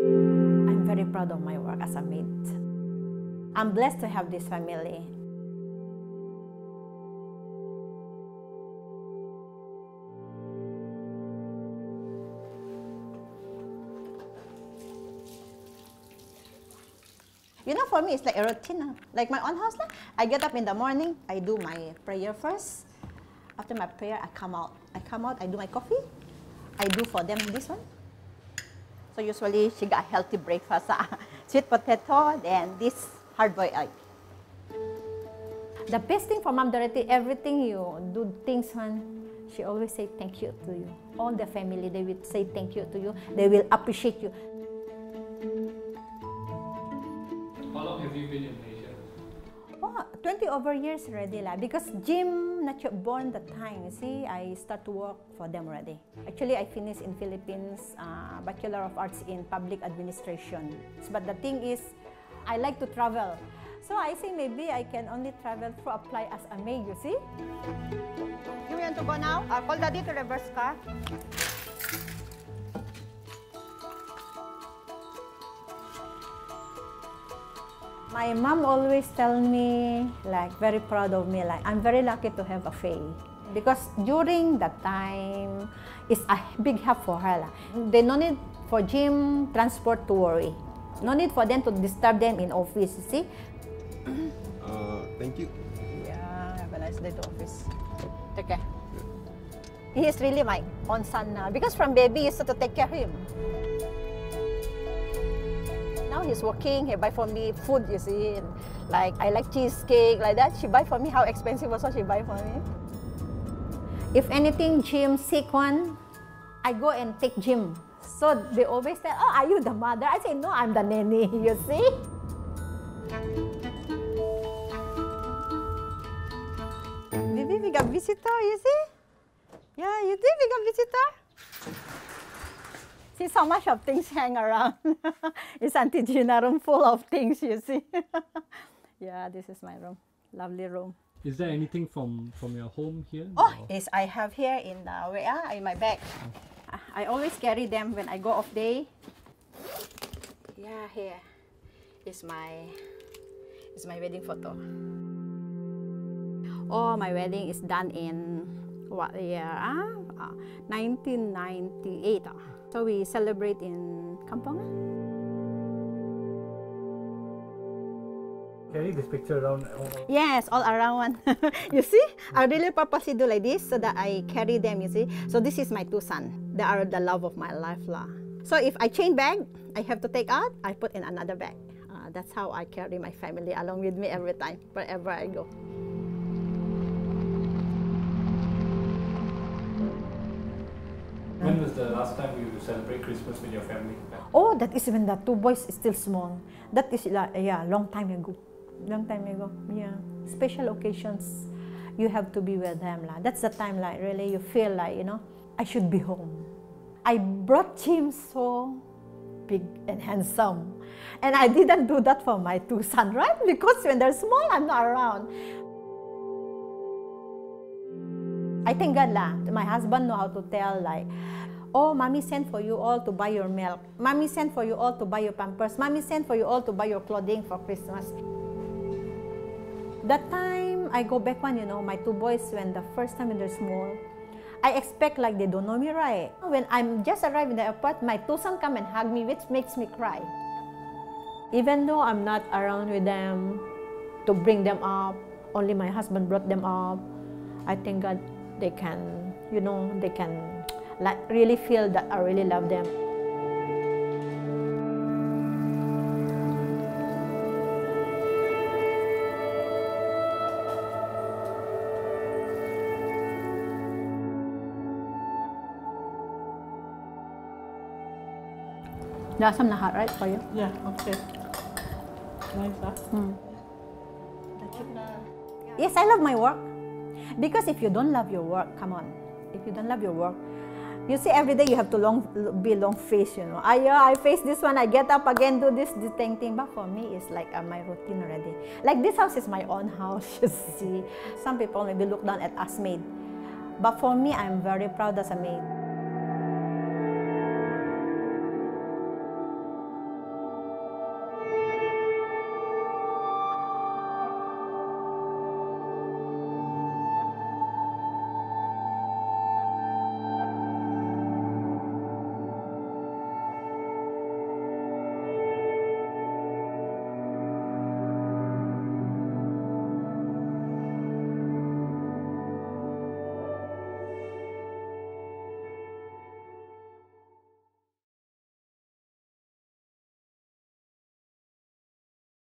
I'm very proud of my work as a maid. I'm blessed to have this family. You know, for me, it's like a routine. Like my own house. I get up in the morning, I do my prayer first. After my prayer, I come out. I come out, I do my coffee. I do for them this one. So usually, she got healthy breakfast. ah. Sweet potato, then this hard-boiled egg. The best thing for Mom Dorothy, everything you do things one, she always say thank you to you. All the family, they will say thank you to you. They will appreciate you. How long have you been in Malaysia? 20 over years already lah. Because not yet born the time, see, I start to work for them already. Actually, I finished in Philippines uh, Bachelor of Arts in Public Administration. But the thing is, I like to travel. So I think maybe I can only travel through apply as a maid, you see? You want to go now? Uh, call daddy to reverse car. My mom always tell me, like, very proud of me, like, I'm very lucky to have a Faye. Because during that time, it's a big help for her. lah. They no need for gym transport to worry. No need for them to disturb them in office, you see? Uh, thank you. Yeah, have a nice day to office. Take care. He is really my own son now. Because from baby, used to take care of him. Now he's working, he buy for me food, you see. Like, I like cheesecake, like that. She buy for me, how expensive also she buy for me. If anything, Jim sick one, I go and take Jim. So they always say, oh, are you the mother? I say, no, I'm the nanny, you see? Baby, we got visitor, you see? Yeah, you see, we got visitor. See so much of things hang around. it's Auntie Gina room full of things, you see. yeah, this is my room. Lovely room. Is there anything from from your home here? Oh, Or- yes, I have here in the where ah, in my bag. I always carry them when I go off day. Yeah, here is my is my wedding photo. Oh, my wedding is done in what year? Ah, Ah, 1998. ah. So we celebrate in Kampong. Carry this picture around. Yes, all around one. you see, I really purposely do like this so that I carry them, you see. So this is my two sons. They are the love of my life. lah. So if I change bag, I have to take out, I put in another bag. Uh, that's how I carry my family along with me every time, wherever I go. When was the last time you celebrate Christmas with your family? Oh, that is when the two boys is still small. That is like, yeah, long time ago. Long time ago, yeah. Special occasions, you have to be with them. lah. That's the time like really you feel like, you know, I should be home. I brought him so big and handsome. And I didn't do that for my two sons, right? Because when they're small, I'm not around. I thank God lah. My husband know how to tell like, oh, mommy sent for you all to buy your milk. Mommy sent for you all to buy your pampers. Mommy sent for you all to buy your clothing for Christmas. That time I go back one, you know, my two boys when the first time when they're small, I expect like they don't know me right. When I'm just arrived in the airport, my two sons come and hug me, which makes me cry. Even though I'm not around with them to bring them up, only my husband brought them up. I thank God they can, you know, they can like really feel that I really love them. There's some nahat, right, for you? Yeah, okay. Nice, huh? Hmm. Uh, yes, I love my work. Because if you don't love your work, come on. If you don't love your work, you see every day you have to long be long face, you know. I yeah, I face this one, I get up again, do this, this thing, thing. But for me, it's like uh, my routine already. Like this house is my own house, you see. Some people maybe look down at us maid. But for me, I'm very proud as a maid.